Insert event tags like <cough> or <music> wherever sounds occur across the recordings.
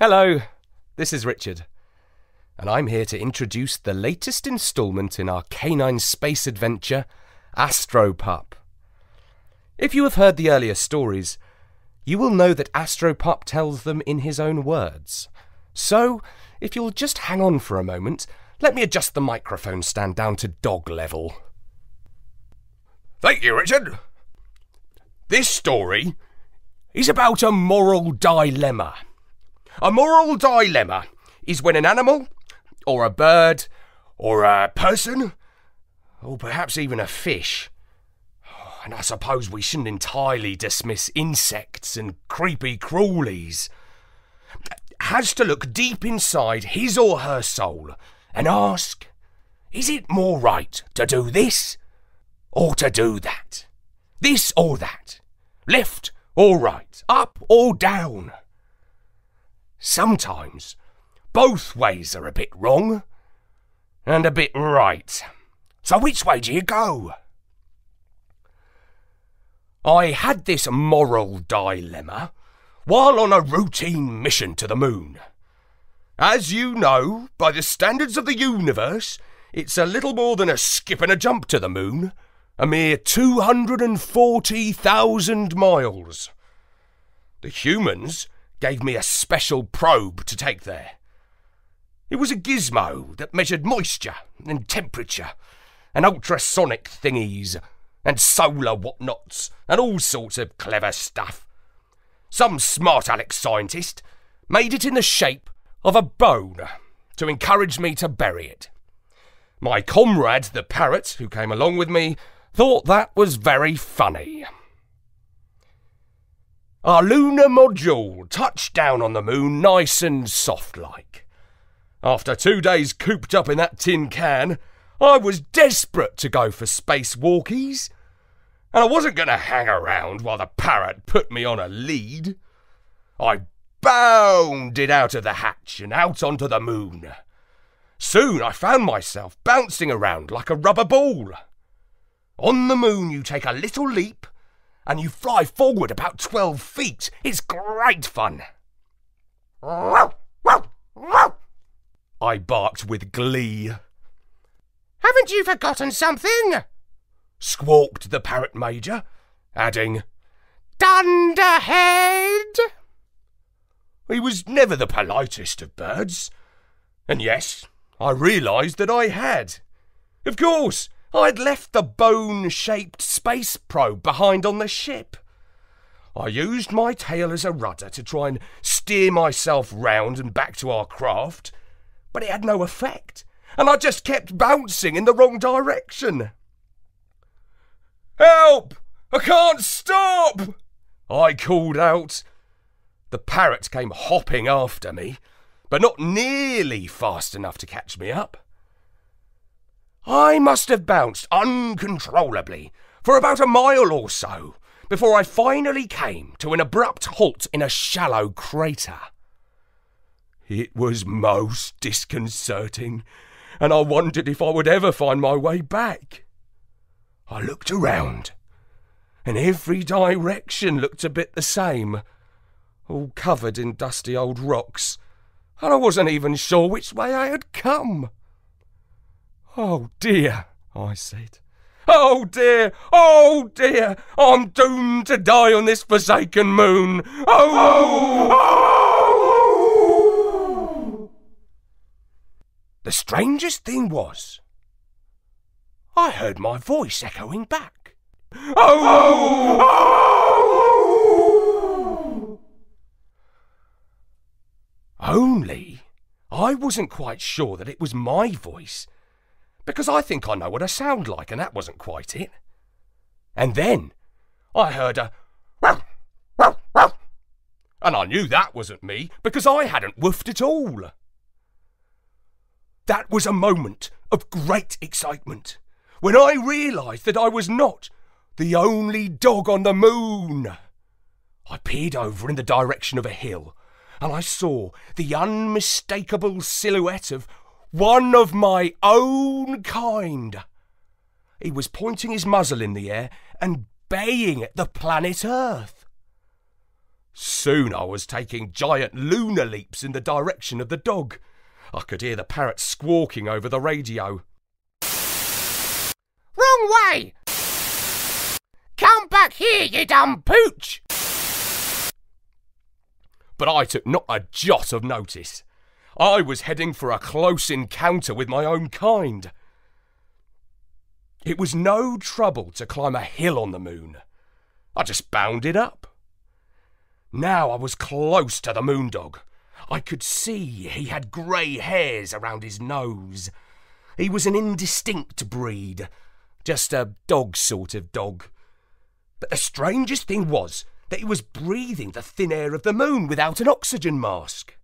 Hello, this is Richard, and I'm here to introduce the latest instalment in our canine space adventure, Astropup. If you have heard the earlier stories, you will know that Astropup tells them in his own words. So, if you'll just hang on for a moment, let me adjust the microphone stand down to dog level. Thank you, Richard. This story is about a moral dilemma. A moral dilemma is when an animal, or a bird, or a person, or perhaps even a fish, and I suppose we shouldn't entirely dismiss insects and creepy crawlies, has to look deep inside his or her soul and ask, is it more right to do this or to do that? This or that? Left or right? Up or down? Sometimes both ways are a bit wrong and a bit right. So which way do you go? I had this moral dilemma while on a routine mission to the moon. As you know, by the standards of the universe, it's a little more than a skip and a jump to the moon, a mere 240,000 miles. The humans gave me a special probe to take there. It was a gizmo that measured moisture and temperature and ultrasonic thingies and solar whatnots and all sorts of clever stuff. Some smart Alex scientist made it in the shape of a bone to encourage me to bury it. My comrade, the parrot, who came along with me, thought that was very funny. Our lunar module touched down on the moon nice and soft like. After two days cooped up in that tin can, I was desperate to go for space walkies. And I wasn't going to hang around while the parrot put me on a lead. I bounded out of the hatch and out onto the moon. Soon I found myself bouncing around like a rubber ball. On the moon, you take a little leap and you fly forward about 12 feet. It's great fun. I barked with glee. Haven't you forgotten something? squawked the parrot major, adding, Dunderhead! He was never the politest of birds. And yes, I realised that I had. Of course, Oh, I'd left the bone shaped space probe behind on the ship. I used my tail as a rudder to try and steer myself round and back to our craft, but it had no effect, and I just kept bouncing in the wrong direction. Help! I can't stop! I called out. The parrot came hopping after me, but not nearly fast enough to catch me up. I must have bounced uncontrollably for about a mile or so before I finally came to an abrupt halt in a shallow crater. It was most disconcerting, and I wondered if I would ever find my way back. I looked around, and every direction looked a bit the same, all covered in dusty old rocks, and I wasn't even sure which way I had come. Oh dear, I said. Oh dear, oh dear, I'm doomed to die on this forsaken moon. Oh! oh! oh. The strangest thing was, I heard my voice echoing back. Oh! Oh! oh! Only I wasn't quite sure that it was my voice because I think I know what I sound like, and that wasn't quite it. And then I heard a wow, wow, wow, and I knew that wasn't me because I hadn't woofed at all. That was a moment of great excitement when I realised that I was not the only dog on the moon. I peered over in the direction of a hill and I saw the unmistakable silhouette of one of my own kind. He was pointing his muzzle in the air and baying at the planet Earth. Soon I was taking giant lunar leaps in the direction of the dog. I could hear the parrot squawking over the radio. Wrong way! Come back here, you dumb pooch! But I took not a jot of notice. I was heading for a close encounter with my own kind. It was no trouble to climb a hill on the moon. I just bounded up. Now I was close to the moondog. I could see he had grey hairs around his nose. He was an indistinct breed, just a dog sort of dog. But the strangest thing was that he was breathing the thin air of the moon without an oxygen mask.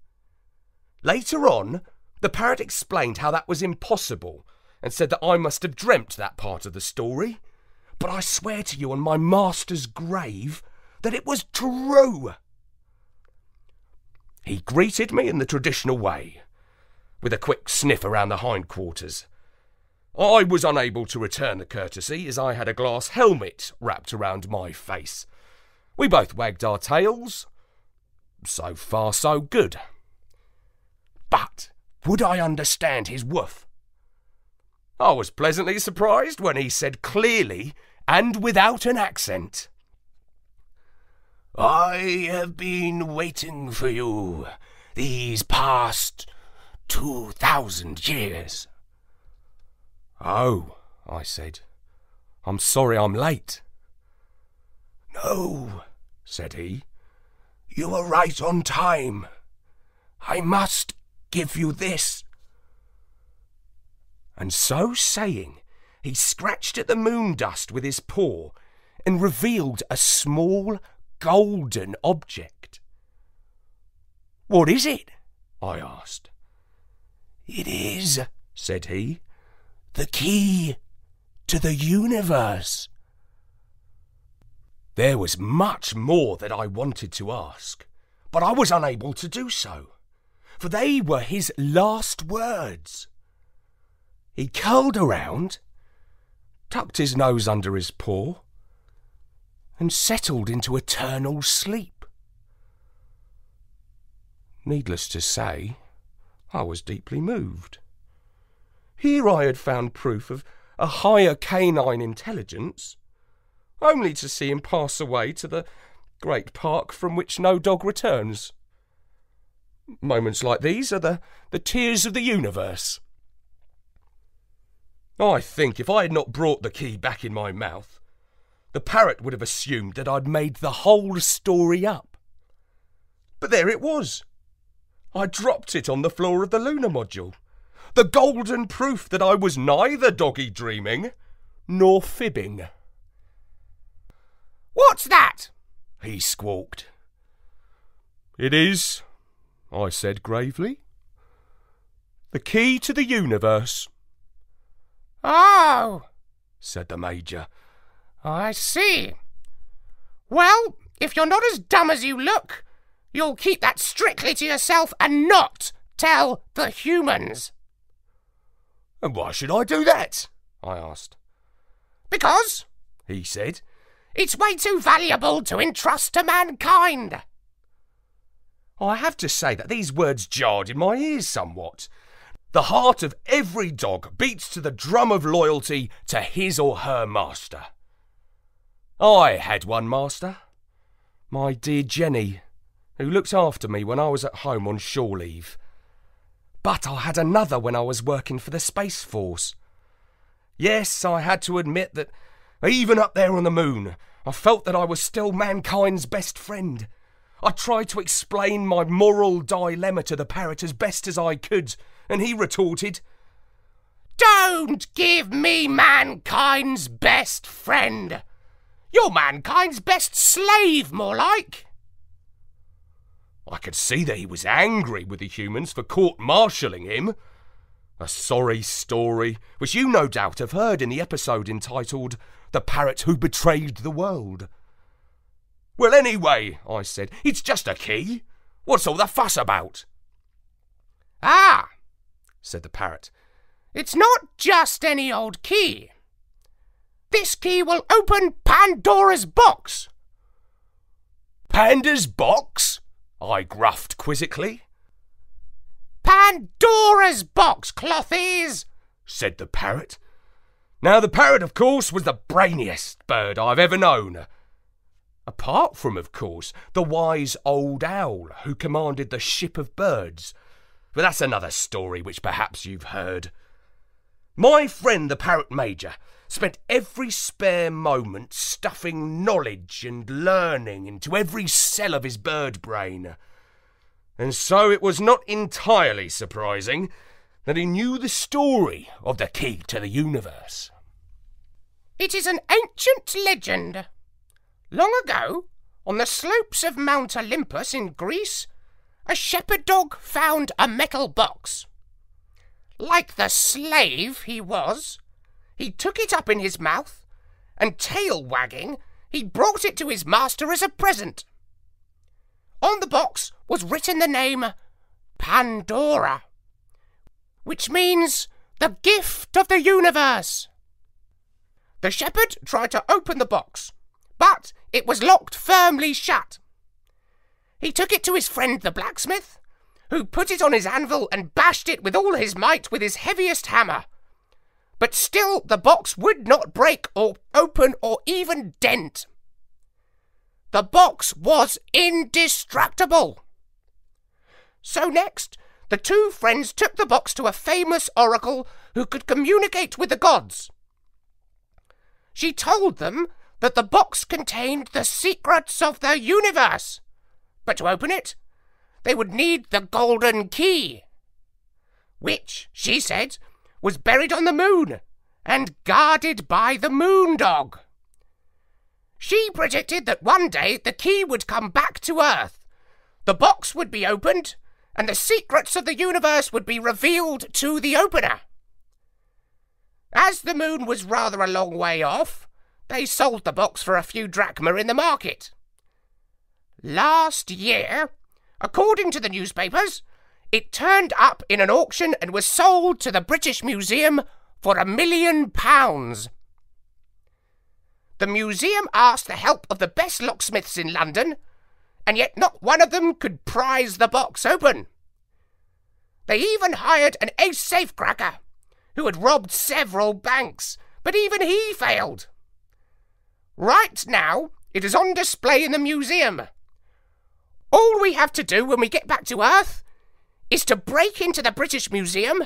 Later on, the parrot explained how that was impossible and said that I must have dreamt that part of the story. But I swear to you on my master's grave that it was true. He greeted me in the traditional way, with a quick sniff around the hindquarters. I was unable to return the courtesy as I had a glass helmet wrapped around my face. We both wagged our tails. So far, so good. But would I understand his woof? I was pleasantly surprised when he said clearly and without an accent, I have been waiting for you these past two thousand years. Oh, I said, I'm sorry I'm late. No, said he, you are right on time. I must give you this. And so saying, he scratched at the moon dust with his paw and revealed a small golden object. What is it? I asked. It is, said he, the key to the universe. There was much more that I wanted to ask, but I was unable to do so, for they were his last words. He curled around, tucked his nose under his paw, and settled into eternal sleep. Needless to say, I was deeply moved. Here I had found proof of a higher canine intelligence, only to see him pass away to the great park from which no dog returns. Moments like these are the, the tears of the universe. I think if I had not brought the key back in my mouth, the parrot would have assumed that I'd made the whole story up. But there it was. I dropped it on the floor of the lunar module. The golden proof that I was neither doggy dreaming nor fibbing. What's that? He squawked. It is, I said gravely, the key to the universe. Oh, said the Major. I see. Well, if you're not as dumb as you look, you'll keep that strictly to yourself and not tell the humans. And why should I do that? I asked. Because, he said, it's way too valuable to entrust to mankind. Oh, I have to say that these words jarred in my ears somewhat. The heart of every dog beats to the drum of loyalty to his or her master. I had one master, my dear Jenny, who looked after me when I was at home on shore leave. But I had another when I was working for the Space Force. Yes, I had to admit that even up there on the moon, I felt that I was still mankind's best friend. I tried to explain my moral dilemma to the parrot as best as I could, and he retorted, Don't give me mankind's best friend. You're mankind's best slave, more like. I could see that he was angry with the humans for court martialing him. A sorry story, which you no doubt have heard in the episode entitled The Parrot Who Betrayed the World. Well, anyway, I said, it's just a key. What's all the fuss about? Ah, said the parrot, it's not just any old key. This key will open Pandora's box. Panda's box? I gruffed quizzically. Pandora's box, Clothies, said the parrot. Now, the parrot, of course, was the brainiest bird I've ever known. Apart from, of course, the wise old owl who commanded the ship of birds. But that's another story which perhaps you've heard. My friend the parrot major spent every spare moment stuffing knowledge and learning into every cell of his bird brain. And so it was not entirely surprising that he knew the story of the key to the universe. It is an ancient legend. Long ago, on the slopes of Mount Olympus in Greece, a shepherd dog found a metal box. Like the slave he was, he took it up in his mouth, and tail wagging, he brought it to his master as a present. On the box was written the name Pandora, which means the gift of the universe. The shepherd tried to open the box, but it was locked firmly shut. He took it to his friend the blacksmith, who put it on his anvil and bashed it with all his might with his heaviest hammer. But still the box would not break or open or even dent. The box was indestructible. So next, the two friends took the box to a famous oracle who could communicate with the gods. She told them that the box contained the secrets of the universe. But to open it, they would need the golden key, which, she said, was buried on the moon and guarded by the moon dog. She predicted that one day the key would come back to Earth, the box would be opened, and the secrets of the universe would be revealed to the opener. As the moon was rather a long way off, they sold the box for a few drachma in the market. Last year, according to the newspapers, it turned up in an auction and was sold to the British Museum for a million pounds. The museum asked the help of the best locksmiths in London, and yet not one of them could prise the box open. They even hired an ace safecracker who had robbed several banks, but even he failed. Right now, it is on display in the museum. All we have to do when we get back to Earth is to break into the British Museum,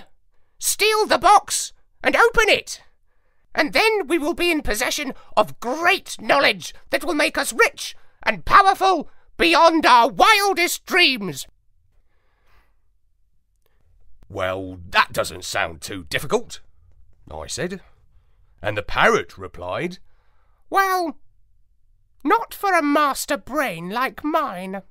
steal the box, and open it. And then we will be in possession of great knowledge that will make us rich and powerful beyond our wildest dreams. Well, that doesn't sound too difficult, I said. And the parrot replied, Well, not for a master brain like mine.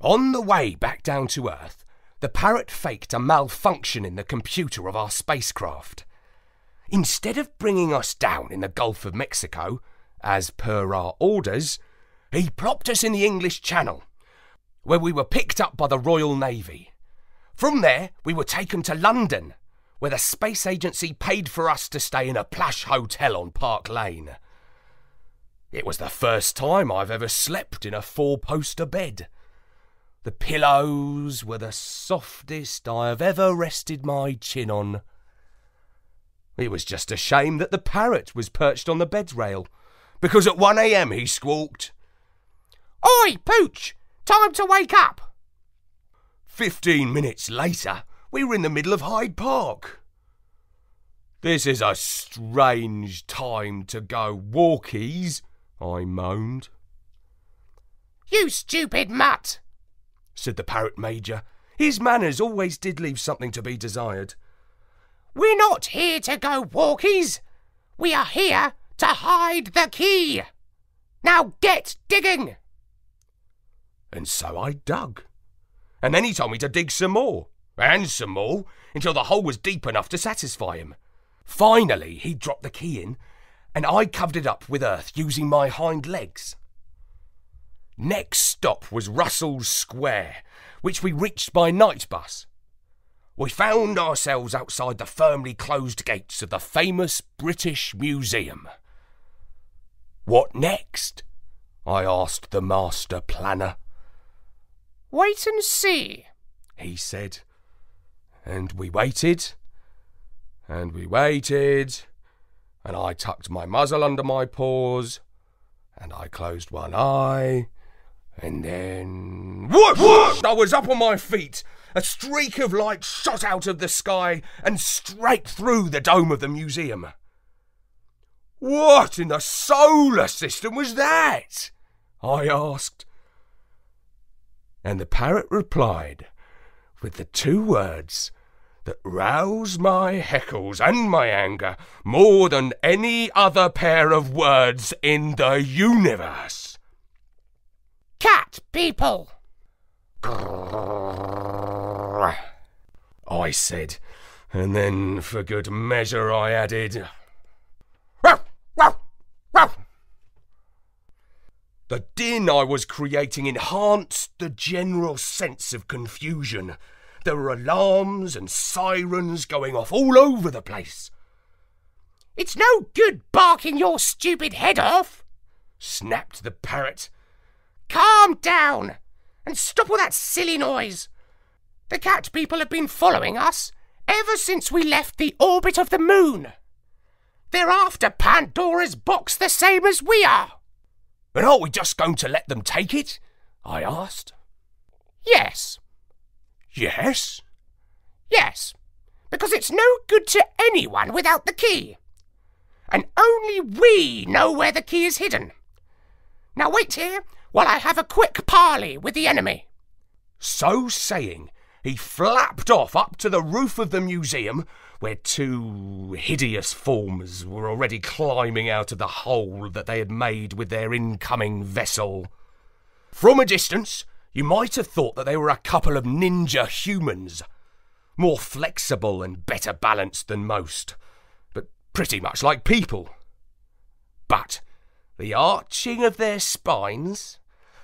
On the way back down to Earth, the parrot faked a malfunction in the computer of our spacecraft. Instead of bringing us down in the Gulf of Mexico, as per our orders, he plopped us in the English Channel, where we were picked up by the Royal Navy. From there, we were taken to London, where the space agency paid for us to stay in a plush hotel on Park Lane. It was the first time I've ever slept in a four poster bed. The pillows were the softest I have ever rested my chin on. It was just a shame that the parrot was perched on the bed rail, because at 1 a.m. he squawked, Oi, Pooch! Time to wake up! Fifteen minutes later, we were in the middle of Hyde Park. This is a strange time to go walkies, I moaned. You stupid mutt! said the parrot major. His manners always did leave something to be desired. We're not here to go walkies. We are here to hide the key. Now get digging. And so I dug. And then he told me to dig some more, and some more, until the hole was deep enough to satisfy him. Finally, he dropped the key in, and I covered it up with earth using my hind legs. Next stop was Russell's Square, which we reached by night bus. We found ourselves outside the firmly closed gates of the famous British Museum. What next? I asked the master planner. Wait and see, he said. And we waited, and we waited, and I tucked my muzzle under my paws, and I closed one eye, and then. Whoosh! Whoosh! I was up on my feet. A streak of light shot out of the sky and straight through the dome of the museum. What in the solar system was that? I asked. And the parrot replied with the two words that rouse my heckles and my anger more than any other pair of words in the universe. Cat people! I said, and then for good measure I added, The din I was creating enhanced the general sense of confusion. There were alarms and sirens going off all over the place. It's no good barking your stupid head off, snapped the parrot. Calm down and stop all that silly noise. The cat people have been following us ever since we left the orbit of the moon. They're after Pandora's box the same as we are. But are we just going to let them take it? I asked. Yes. Yes? Yes, because it's no good to anyone without the key. And only we know where the key is hidden. Now wait here while I have a quick parley with the enemy. So saying, he flapped off up to the roof of the museum, where two hideous forms were already climbing out of the hole that they had made with their incoming vessel. From a distance, you might have thought that they were a couple of ninja humans, more flexible and better balanced than most, but pretty much like people. But the arching of their spines,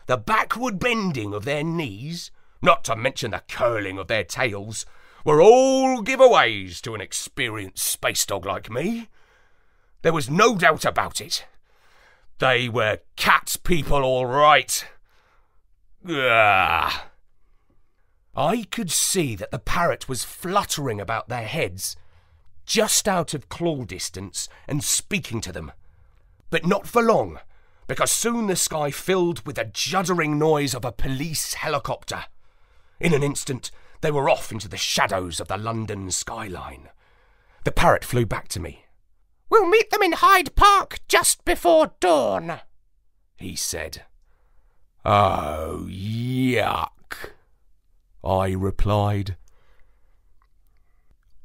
the backward bending of their knees, not to mention the curling of their tails, were all giveaways to an experienced space dog like me. There was no doubt about it. They were cat people, all right. Ugh. I could see that the parrot was fluttering about their heads, just out of claw distance, and speaking to them. But not for long, because soon the sky filled with the juddering noise of a police helicopter. In an instant, they were off into the shadows of the London skyline. The parrot flew back to me. We'll meet them in Hyde Park just before dawn, he said. Oh, yuck, I replied.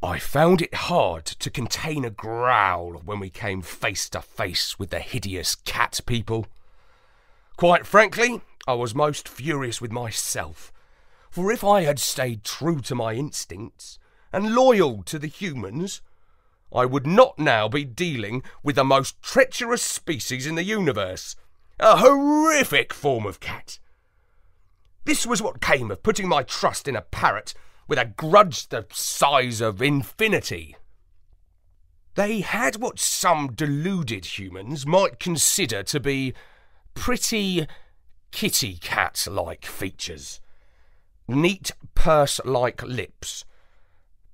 I found it hard to contain a growl when we came face to face with the hideous cat people. Quite frankly, I was most furious with myself for if I had stayed true to my instincts and loyal to the humans, I would not now be dealing with the most treacherous species in the universe, a horrific form of cat. This was what came of putting my trust in a parrot with a grudge the size of infinity. They had what some deluded humans might consider to be pretty kitty cat like features neat purse like lips,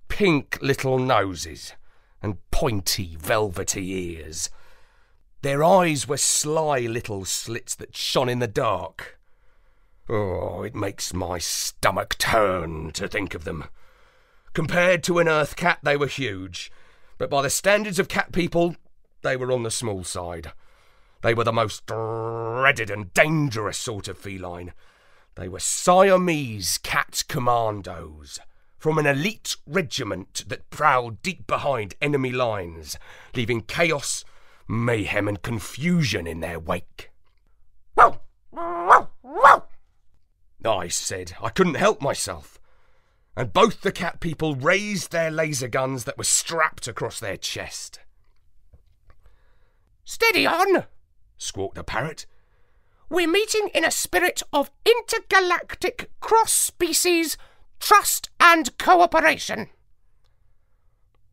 pink little noses, and pointy velvety ears. Their eyes were sly little slits that shone in the dark. Oh, it makes my stomach turn to think of them. Compared to an earth cat, they were huge, but by the standards of cat people, they were on the small side. They were the most dreaded and dangerous sort of feline, they were Siamese cat commandos from an elite regiment that prowled deep behind enemy lines, leaving chaos, mayhem, and confusion in their wake. I said I couldn't help myself, and both the cat people raised their laser guns that were strapped across their chest. Steady on, squawked the parrot. We're meeting in a spirit of intergalactic cross species trust and cooperation.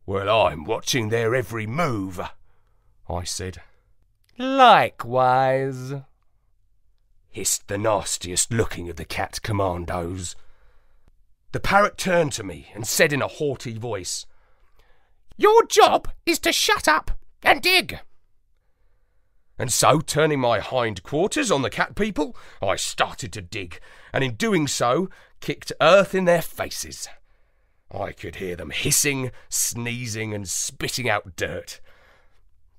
Well, I'm watching their every move, I said. Likewise, hissed the nastiest looking of the cat commandos. The parrot turned to me and said in a haughty voice, Your job is to shut up and dig. And so, turning my hind quarters on the cat people, I started to dig, and in doing so, kicked earth in their faces. I could hear them hissing, sneezing, and spitting out dirt.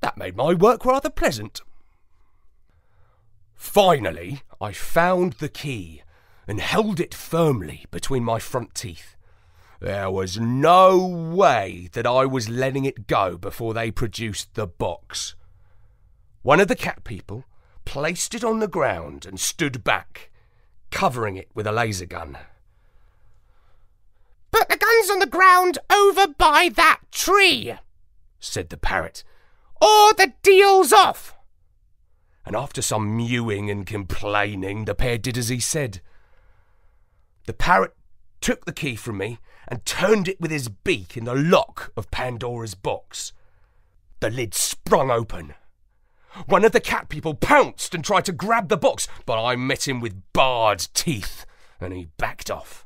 That made my work rather pleasant. Finally, I found the key and held it firmly between my front teeth. There was no way that I was letting it go before they produced the box. One of the cat people placed it on the ground and stood back, covering it with a laser gun. Put the guns on the ground over by that tree, said the parrot, or the deal's off. And after some mewing and complaining, the pair did as he said. The parrot took the key from me and turned it with his beak in the lock of Pandora's box. The lid sprung open one of the cat people pounced and tried to grab the box, but I met him with barred teeth, and he backed off.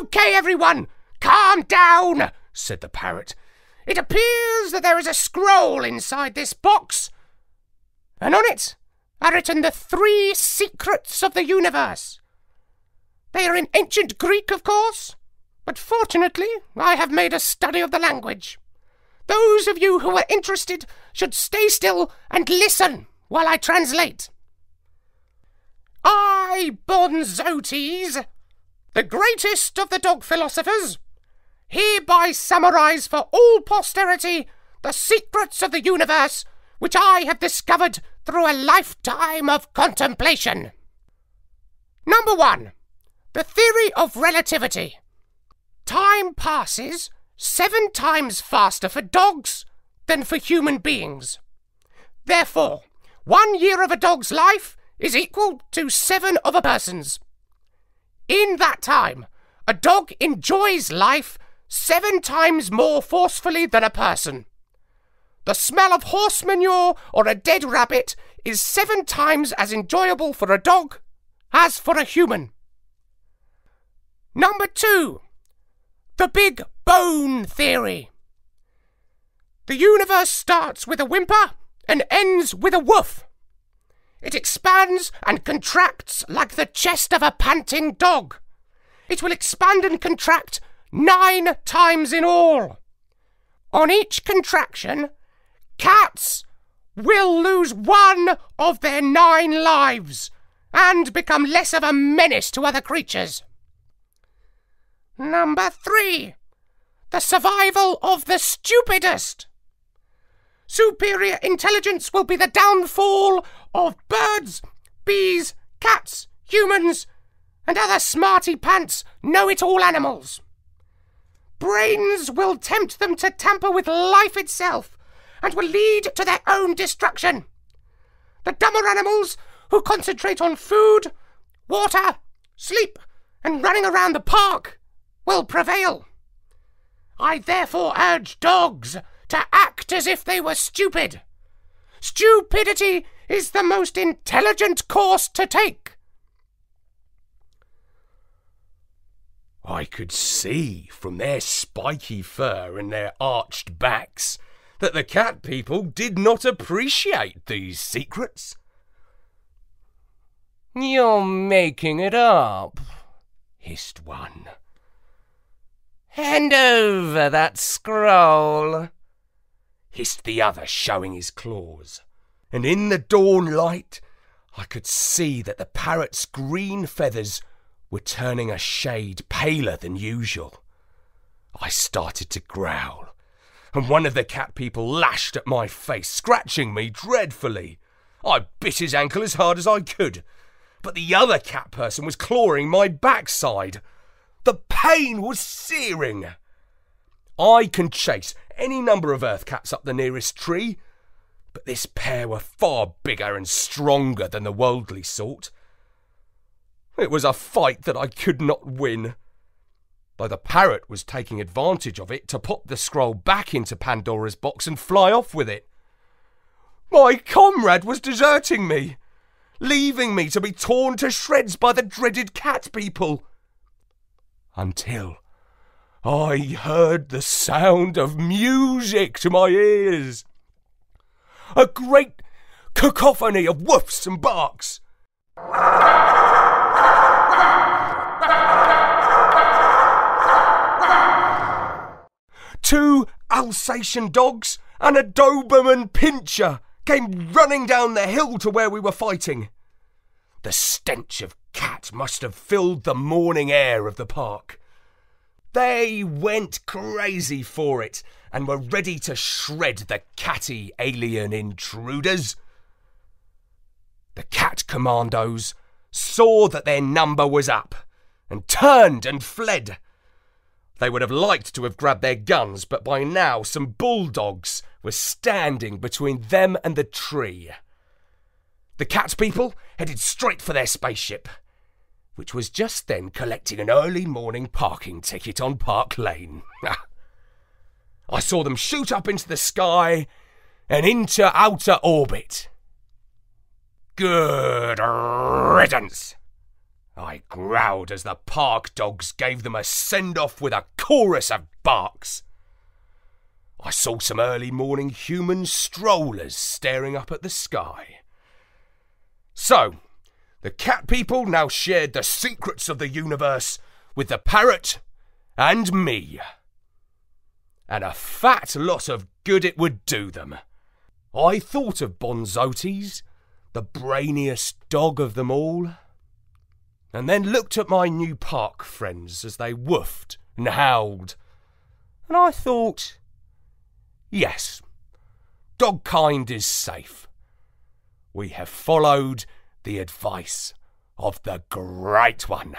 Okay, everyone, calm down, said the parrot. It appears that there is a scroll inside this box, and on it are written the three secrets of the universe. They are in ancient Greek, of course, but fortunately I have made a study of the language. Those of you who are interested should stay still and listen while I translate. I, Bonzotes, the greatest of the dog philosophers, hereby summarize for all posterity the secrets of the universe which I have discovered through a lifetime of contemplation. Number one, the theory of relativity. Time passes seven times faster for dogs than for human beings. Therefore, one year of a dog's life is equal to seven of a person's. In that time, a dog enjoys life seven times more forcefully than a person. The smell of horse manure or a dead rabbit is seven times as enjoyable for a dog as for a human. Number two, the Big Bone Theory. The universe starts with a whimper and ends with a woof. It expands and contracts like the chest of a panting dog. It will expand and contract nine times in all. On each contraction, cats will lose one of their nine lives and become less of a menace to other creatures. Number three, the survival of the stupidest. Superior intelligence will be the downfall of birds, bees, cats, humans, and other smarty pants, know it all animals. Brains will tempt them to tamper with life itself and will lead to their own destruction. The dumber animals who concentrate on food, water, sleep, and running around the park will prevail. I therefore urge dogs to act as if they were stupid. Stupidity is the most intelligent course to take. I could see from their spiky fur and their arched backs that the cat people did not appreciate these secrets. You're making it up, hissed one. Hand over that scroll, hissed the other, showing his claws. And in the dawn light, I could see that the parrot's green feathers were turning a shade paler than usual. I started to growl, and one of the cat people lashed at my face, scratching me dreadfully. I bit his ankle as hard as I could, but the other cat person was clawing my backside. The pain was searing. I can chase any number of earth cats up the nearest tree, but this pair were far bigger and stronger than the worldly sort. It was a fight that I could not win, though the parrot was taking advantage of it to pop the scroll back into Pandora's box and fly off with it. My comrade was deserting me, leaving me to be torn to shreds by the dreaded cat people. Until I heard the sound of music to my ears. A great cacophony of woofs and barks. Two Alsatian dogs and a Doberman pinscher came running down the hill to where we were fighting. The stench of cat must have filled the morning air of the park. They went crazy for it and were ready to shred the catty alien intruders. The cat commandos saw that their number was up and turned and fled. They would have liked to have grabbed their guns, but by now some bulldogs were standing between them and the tree. The cat people headed straight for their spaceship, which was just then collecting an early morning parking ticket on Park Lane. <laughs> I saw them shoot up into the sky and into outer orbit. Good riddance! I growled as the park dogs gave them a send off with a chorus of barks. I saw some early morning human strollers staring up at the sky. So, the cat people now shared the secrets of the universe with the parrot and me. And a fat lot of good it would do them. I thought of Bonzotes, the brainiest dog of them all and then looked at my new park friends as they woofed and howled. And I thought, yes, dog kind is safe. We have followed the advice of the Great One.